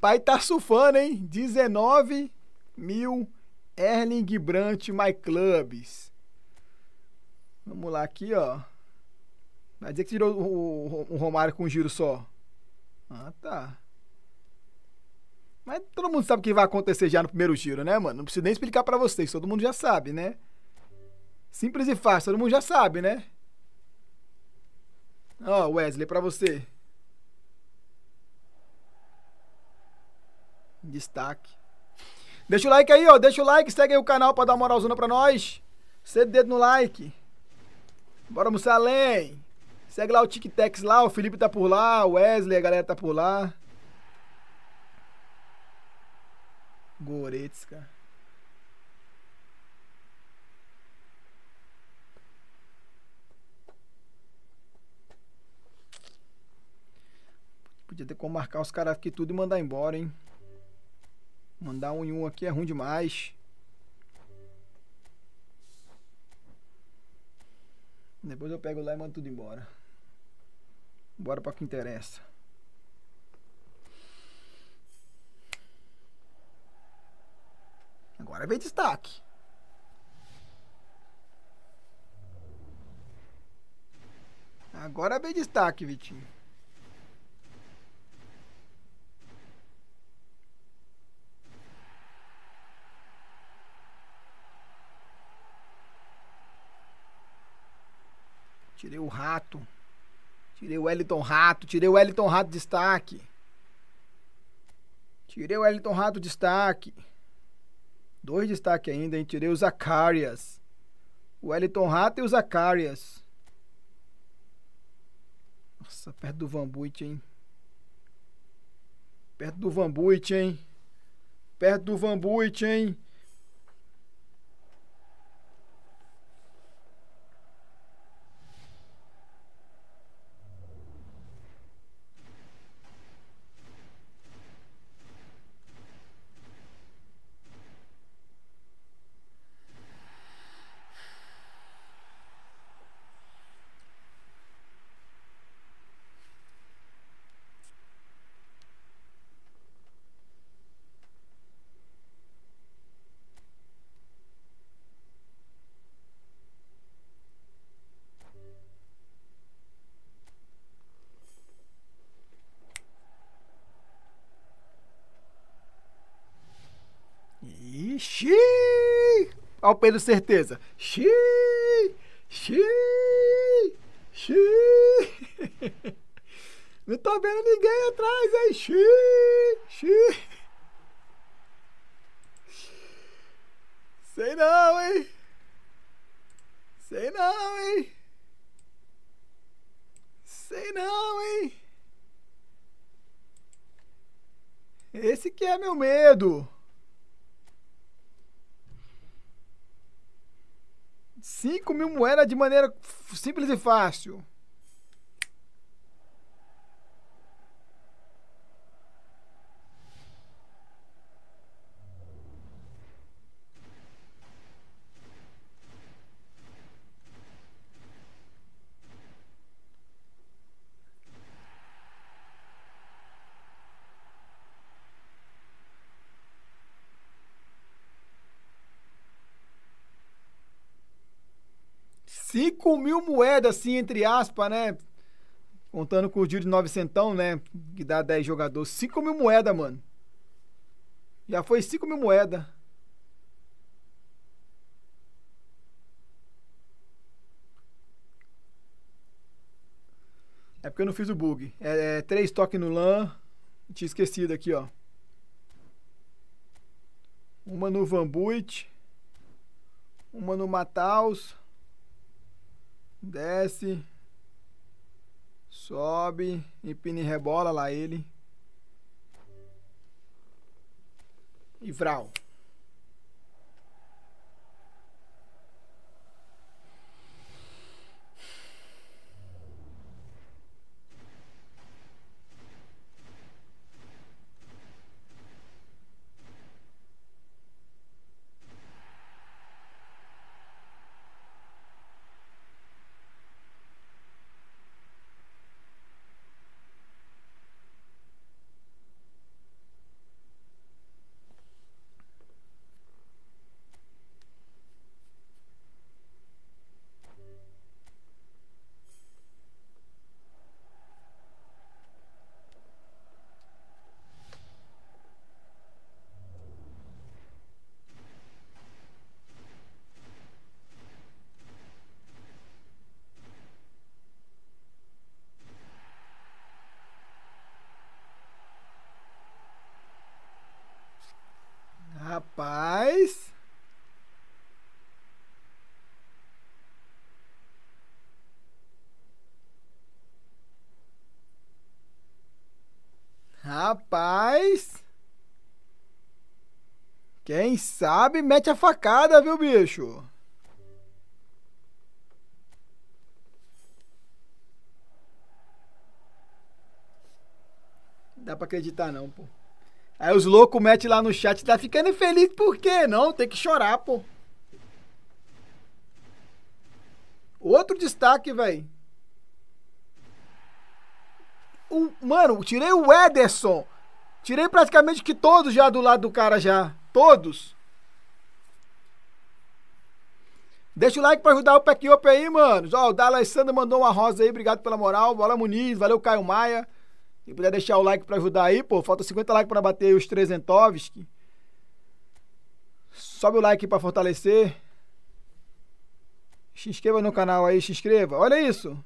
Rapaz, tá surfando, hein? 19 mil Erling Brandt My Clubs. Vamos lá aqui, ó. Vai dizer que tirou o, o, o Romário com um giro só. Ah, tá. Mas todo mundo sabe o que vai acontecer já no primeiro giro, né, mano? Não preciso nem explicar para vocês, todo mundo já sabe, né? Simples e fácil, todo mundo já sabe, né? Ó, Wesley, para você. Destaque. Deixa o like aí, ó. Deixa o like, segue aí o canal pra dar uma moralzona pra nós. Cede dedo no like. Bora almoçar além. Segue lá o TikToks lá, o Felipe tá por lá, o Wesley, a galera tá por lá. Goretzka. Podia ter como marcar os caras aqui tudo e mandar embora, hein? Mandar um em um aqui é ruim demais. Depois eu pego lá e mando tudo embora. Bora para o que interessa. Agora vem destaque. Agora vem destaque, Vitinho. Tirei o rato. Tirei o Wellington Rato. Tirei o Wellington Rato destaque. Tirei o Wellington Rato destaque. Dois destaques ainda, hein? Tirei o Zacarias. O Wellington Rato e o Zacarias. Nossa, perto do Van Buit, hein? Perto do Van Buit, hein? Perto do Van Buit, hein? 'Xi'! Olha o Pedro Certeza. 'Xi'! 'Xi'! 'Xi'! Não tô vendo ninguém atrás, hein? 'Xi'! 'Xi'! Sei não, hein? Sei não, hein? Sei não, hein? Esse que é meu medo. 5 mil moedas de maneira simples e fácil. Cinco mil moedas, assim, entre aspas, né? Contando com o dia de 900, né? Que dá 10 jogadores. 5 mil moedas, mano. Já foi 5 mil moedas. É porque eu não fiz o bug. É, é três toques no LAN. Tinha esquecido aqui, ó. Uma no Vambuit. Uma no Mataus. Desce. Sobe. Empina e rebola lá ele. E vral. Rapaz! Quem sabe mete a facada, viu, bicho? Não dá pra acreditar não, pô. Aí os loucos metem lá no chat, tá ficando feliz por quê? Não, tem que chorar, pô. Outro destaque, velho. Mano, tirei o Ederson. Tirei praticamente que todos já do lado do cara já. Todos. Deixa o like pra ajudar o Pack aí, mano. Ó, o D'Alessandro mandou uma rosa aí, obrigado pela moral. Bola Muniz, valeu Caio Maia. Se puder deixar o like pra ajudar aí, pô, falta 50 likes pra bater os 300. Sobe o like pra fortalecer. Se inscreva no canal aí, se inscreva. Olha isso.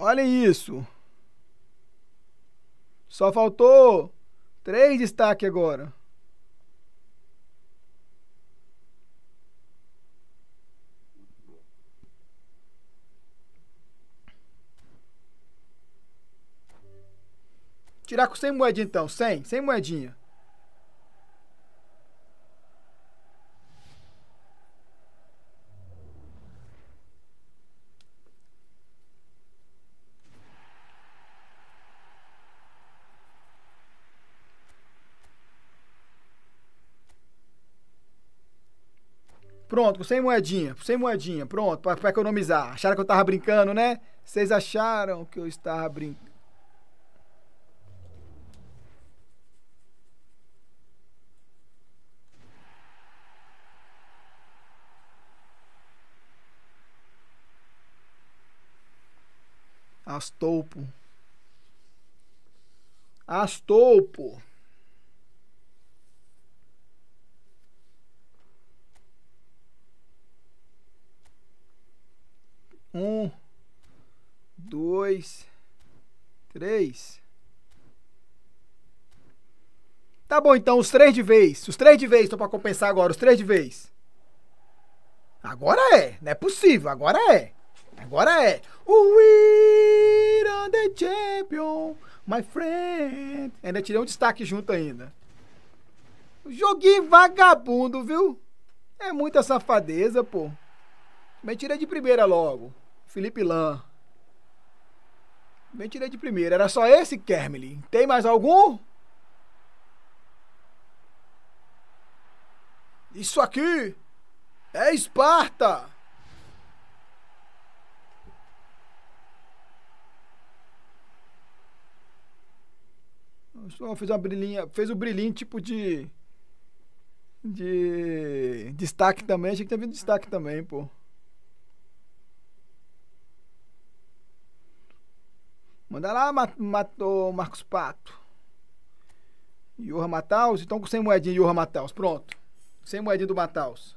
Olha isso. Só faltou três destaques agora. Tirar com 100 moedinha então, 100, 100 moedinha. Pronto, 100 moedinha, 100 moedinha, pronto, pra economizar. Acharam que eu tava brincando, né? Vocês acharam que eu estava brincando? Astolpo. Astolpo. Um, dois, três. Tá bom, então, os três de vez. Os três de vez, estou para compensar agora, os três de vez. Agora é, não é possível, agora é. Agora é. We are the champion, my friend. Ainda tirei um destaque junto ainda. Joguinho vagabundo, viu? É muita safadeza, pô. Me tirei de primeira logo. Felipe Lan. Me tirei de primeira. Era só esse, Kermely. Tem mais algum? Isso aqui é Esparta! Fez uma brilhinha, fez o brilhinho tipo de de destaque também, achei que tinha vindo destaque também, pô. Manda lá, matou Marcos Pato. Johan Mataus, então com 100 moedinhas Johan Mataus, pronto. 100 moedinhas do Mataus.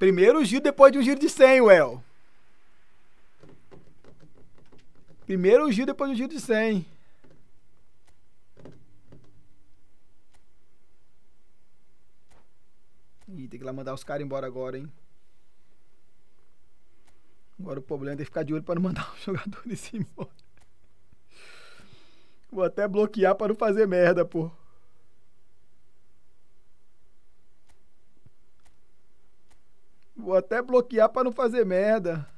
Primeiro giro depois de um giro de 100, Well. Primeiro giro depois do giro de 100. Ih, tem que lá mandar os caras embora agora, hein? Agora o problema é ter que ficar de olho para não mandar os jogadores embora. Vou até bloquear para não fazer merda, pô. Vou até bloquear para não fazer merda.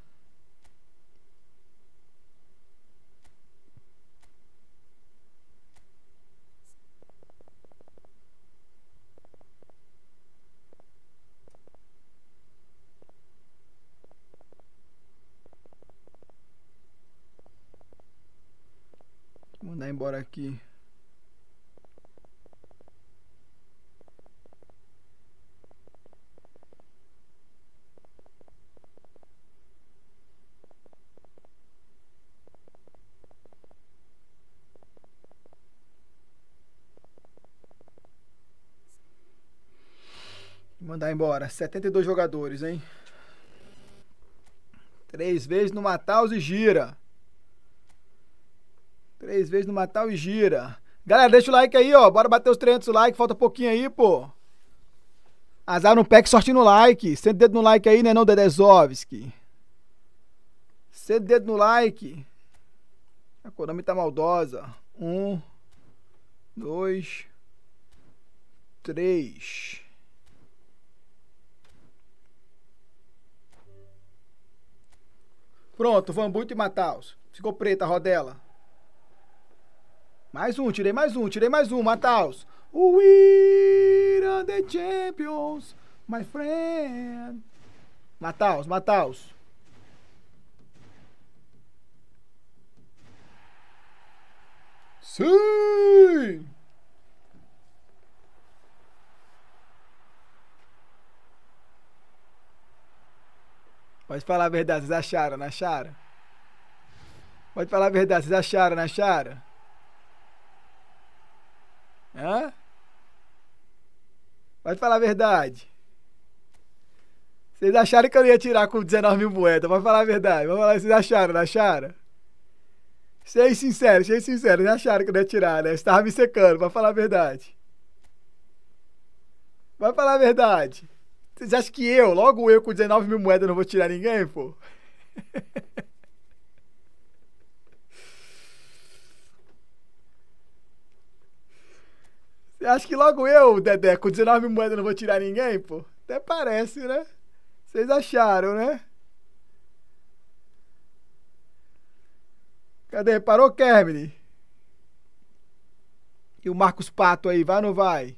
Vou mandar embora aqui. Mandar embora. 72 jogadores, hein? Três vezes no Mataus e gira. Três vezes no Mataus e gira. Galera, deixa o like aí, ó. Bora bater os 300 likes. Falta pouquinho aí, pô. Azar no pack, sorte no like. Senta o dedo no like aí, né não, Dedezovski? Senta o dedo no like. A Konami tá maldosa. Um, dois, três. Pronto, Vambuto e Mataus. Ficou preta a rodela. Mais um, tirei mais um, tirei mais um, Mataus. We are the champions, my friend. Mataus, Mataus. Sim! Pode falar a verdade, vocês acharam, não acharam? Pode falar a verdade, vocês acharam, não acharam? Hã? Pode falar a verdade. Vocês acharam que eu ia tirar com 19 mil moedas? Pode falar a verdade. Vamos falar, vocês acharam, não acharam? Seja sincero, seja sincero. Vocês acharam que eu ia tirar, né? Você tava me secando, pode falar a verdade. Vai falar a verdade. Vocês acham que eu, logo eu com 19 mil moedas, não vou tirar ninguém, pô? Acha que logo eu, Dedé, com 19 mil moedas, não vou tirar ninguém, pô? Até parece, né? Vocês acharam, né? Cadê? Parou, Kermine? E o Marcos Pato aí, vai ou não vai?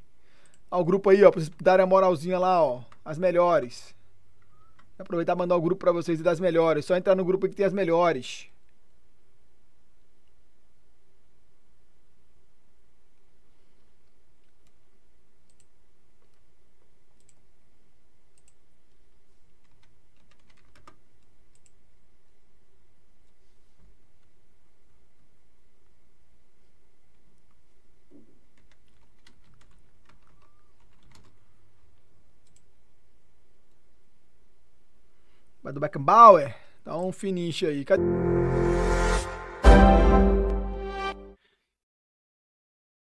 Ó, o grupo aí, ó, pra vocês darem a moralzinha lá, ó. As melhores. Aproveitar e mandar o grupo pra vocês das melhores. Só entrar no grupo que tem as melhores. Do Beckenbauer. Um finish aí. Cadê?